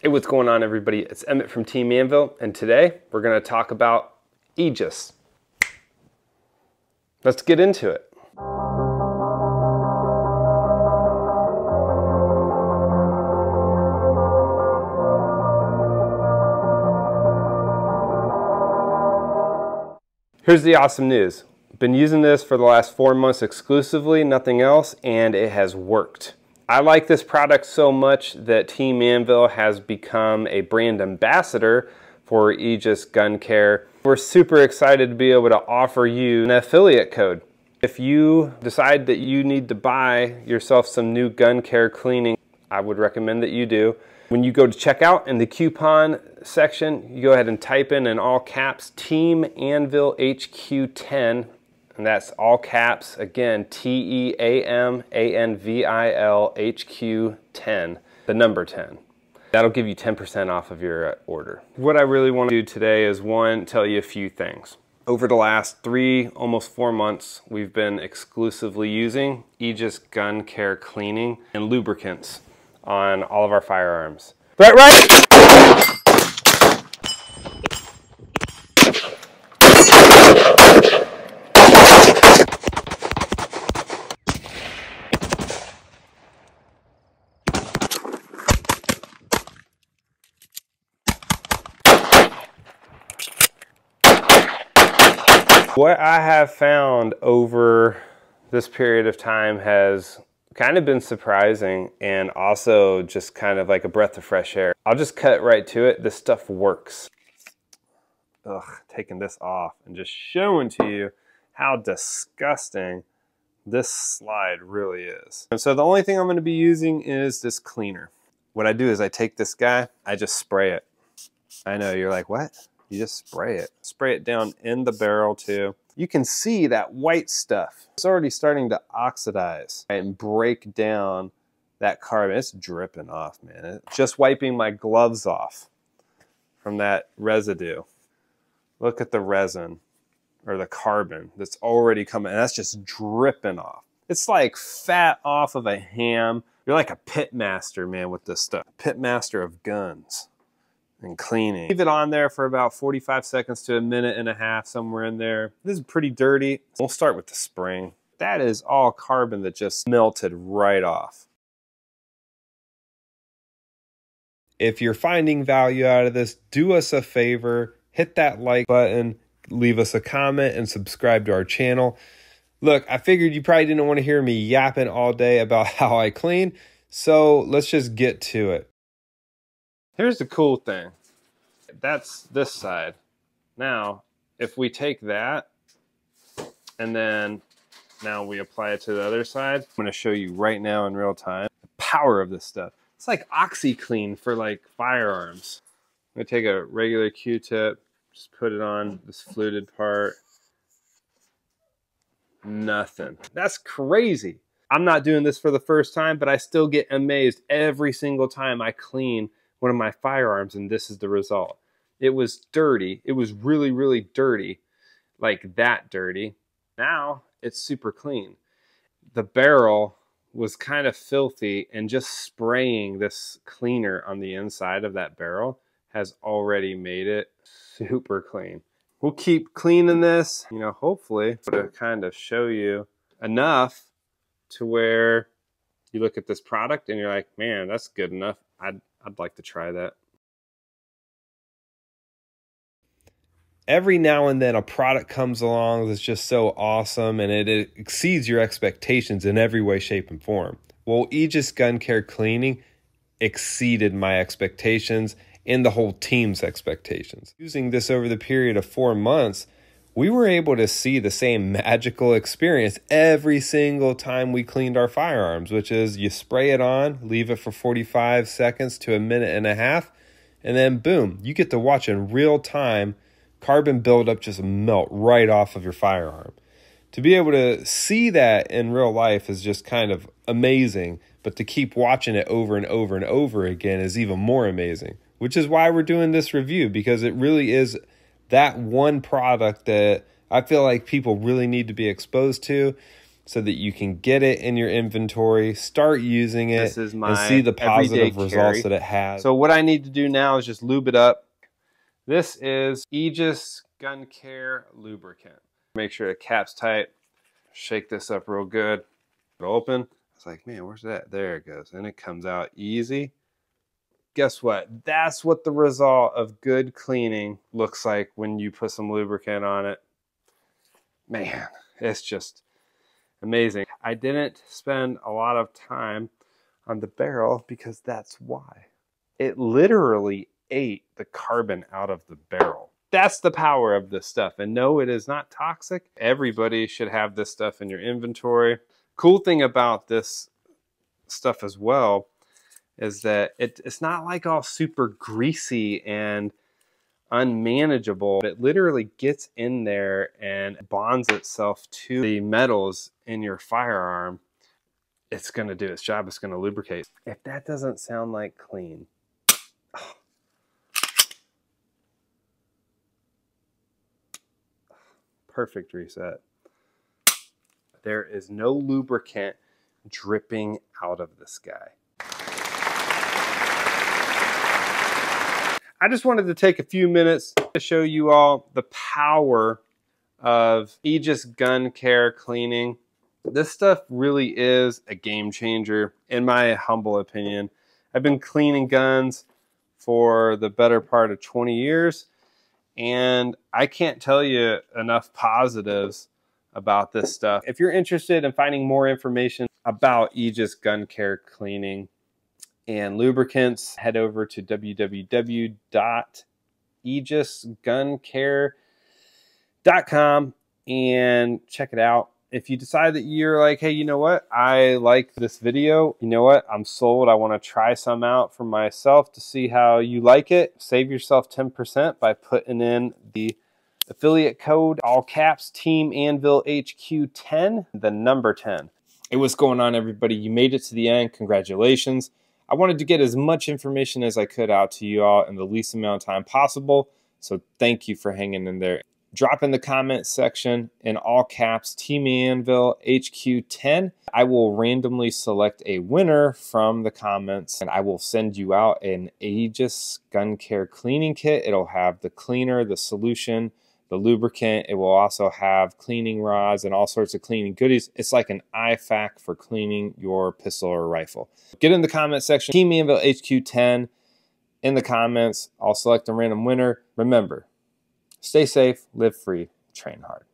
Hey, what's going on, everybody? It's Emmett from Team Anvil, and today we're going to talk about Aegis. Let's get into it. Here's the awesome news. Been using this for the last four months exclusively, nothing else, and it has worked. I like this product so much that Team Anvil has become a brand ambassador for Aegis Gun Care. We're super excited to be able to offer you an affiliate code. If you decide that you need to buy yourself some new gun care cleaning, I would recommend that you do. When you go to checkout in the coupon section, you go ahead and type in in all caps Team Anvil HQ10 and that's all caps. Again, T-E-A-M-A-N-V-I-L-H-Q 10, the number 10. That'll give you 10% off of your uh, order. What I really want to do today is one, tell you a few things. Over the last three, almost four months, we've been exclusively using Aegis Gun Care Cleaning and lubricants on all of our firearms. Right, right! What I have found over this period of time has kind of been surprising and also just kind of like a breath of fresh air. I'll just cut right to it. This stuff works. Ugh, taking this off and just showing to you how disgusting this slide really is. And so the only thing I'm going to be using is this cleaner. What I do is I take this guy, I just spray it. I know you're like, what? You just spray it. Spray it down in the barrel too. You can see that white stuff. It's already starting to oxidize and break down that carbon. It's dripping off, man. just wiping my gloves off from that residue. Look at the resin or the carbon that's already coming. And that's just dripping off. It's like fat off of a ham. You're like a pit master, man, with this stuff. Pit master of guns and cleaning. Leave it on there for about 45 seconds to a minute and a half, somewhere in there. This is pretty dirty. We'll start with the spring. That is all carbon that just melted right off. If you're finding value out of this, do us a favor, hit that like button, leave us a comment, and subscribe to our channel. Look, I figured you probably didn't want to hear me yapping all day about how I clean, so let's just get to it. Here's the cool thing. That's this side. Now, if we take that and then now we apply it to the other side, I'm going to show you right now in real time the power of this stuff. It's like OxiClean for like firearms. I'm to take a regular Q-tip, just put it on this fluted part. Nothing. That's crazy. I'm not doing this for the first time, but I still get amazed every single time I clean one of my firearms and this is the result. It was dirty. It was really, really dirty, like that dirty. Now it's super clean. The barrel was kind of filthy and just spraying this cleaner on the inside of that barrel has already made it super clean. We'll keep cleaning this, you know, hopefully to kind of show you enough to where you look at this product and you're like, man, that's good enough. I'd I'd like to try that. Every now and then, a product comes along that's just so awesome and it, it exceeds your expectations in every way, shape, and form. Well, Aegis Gun Care Cleaning exceeded my expectations and the whole team's expectations. Using this over the period of four months, we were able to see the same magical experience every single time we cleaned our firearms, which is you spray it on, leave it for 45 seconds to a minute and a half, and then boom, you get to watch in real time carbon buildup just melt right off of your firearm. To be able to see that in real life is just kind of amazing, but to keep watching it over and over and over again is even more amazing, which is why we're doing this review because it really is that one product that I feel like people really need to be exposed to. so that you can get it in your inventory, start using it, This is my and see the positive results carry. that it has. So what I need to do now is just lube it up. This is Aegis Gun Care Lubricant. Make sure the cap's tight. Shake this up real good. It'll open. It's like, man, where's that? There it goes. And it comes out easy. Guess what? That's what the result of good cleaning looks like when you put some lubricant on it. Man, it's just amazing. I didn't spend a lot of time on the barrel because that's why. It literally ate the carbon out of the barrel. That's the power of this stuff. And no, it is not toxic. Everybody should have this stuff in your inventory. Cool thing about this stuff as well is that it, it's not like all super greasy and unmanageable. It literally gets in there and bonds itself to the metals in your firearm. It's going to do its job. It's going to lubricate. If that doesn't sound like clean, perfect reset. There is no lubricant dripping out of this guy. I just wanted to take a few minutes to show you all the power of Aegis Gun Care Cleaning. This stuff really is a game changer, in my humble opinion. I've been cleaning guns for the better part of 20 years, and I can't tell you enough positives about this stuff. If you're interested in finding more information about Aegis Gun Care Cleaning, and lubricants, head over to www.aegisguncare.com and check it out. If you decide that you're like, hey, you know what? I like this video. You know what? I'm sold. I want to try some out for myself to see how you like it. Save yourself 10% by putting in the affiliate code, all caps, Team Anvil HQ 10, the number 10. Hey, what's going on, everybody? You made it to the end. Congratulations. I wanted to get as much information as I could out to you all in the least amount of time possible. So thank you for hanging in there. Drop in the comment section in all caps Team Anvil HQ10. I will randomly select a winner from the comments and I will send you out an Aegis Gun Care Cleaning Kit. It'll have the cleaner, the solution, the lubricant. It will also have cleaning rods and all sorts of cleaning goodies. It's like an IFAK for cleaning your pistol or rifle. Get in the comment section, Team Anvil HQ10 in the comments. I'll select a random winner. Remember, stay safe, live free, train hard.